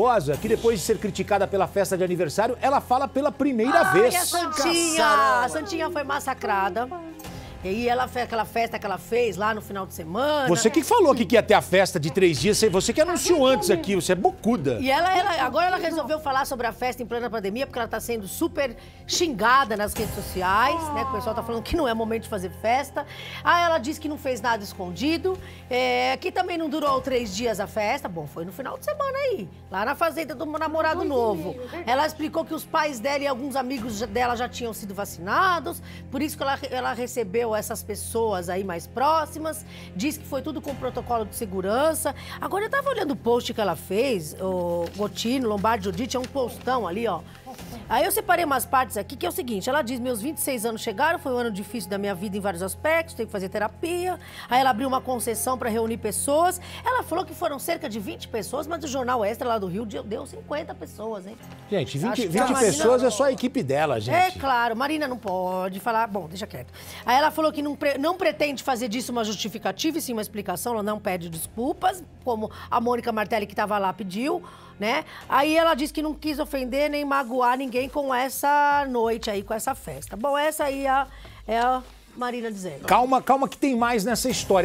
Rosa, que depois de ser criticada pela festa de aniversário, ela fala pela primeira Ai, vez. a Santinha! A Santinha foi massacrada. E aí ela fez aquela festa que ela fez lá no final de semana. Você que falou que ia ter a festa de três dias, você que anunciou antes aqui, você é bocuda. E ela, ela- agora ela resolveu falar sobre a festa em plena pandemia, porque ela tá sendo super xingada nas redes sociais, né? O pessoal tá falando que não é momento de fazer festa. Aí ela disse que não fez nada escondido, é, que também não durou três dias a festa. Bom, foi no final de semana aí, lá na fazenda do namorado novo. Ela explicou que os pais dela e alguns amigos dela já tinham sido vacinados, por isso que ela, ela recebeu essas pessoas aí mais próximas. Diz que foi tudo com protocolo de segurança. Agora eu tava olhando o post que ela fez, o Gotino, Lombardi Judite, é um postão ali, ó. Aí eu separei umas partes aqui que é o seguinte: ela diz: meus 26 anos chegaram, foi um ano difícil da minha vida em vários aspectos, tenho que fazer terapia. Aí ela abriu uma concessão para reunir pessoas. Ela falou que foram cerca de 20 pessoas, mas o jornal extra lá do Rio deu deu 50 pessoas, hein? Gente, 20, Acho que 20 a Marina- pessoas é só a equipe dela, gente. É claro, Marina não pode falar. Bom, deixa quieto. Aí ela falou que não, pre- não pretende fazer disso uma justificativa e sim uma explicação. Ela não pede desculpas, como a Mônica Martelli, que estava lá, pediu, né? Aí ela disse que não quis ofender nem magoar ninguém com essa noite aí, com essa festa. Bom, essa aí é a, é a Marina dizendo. Calma, calma que tem mais nessa história.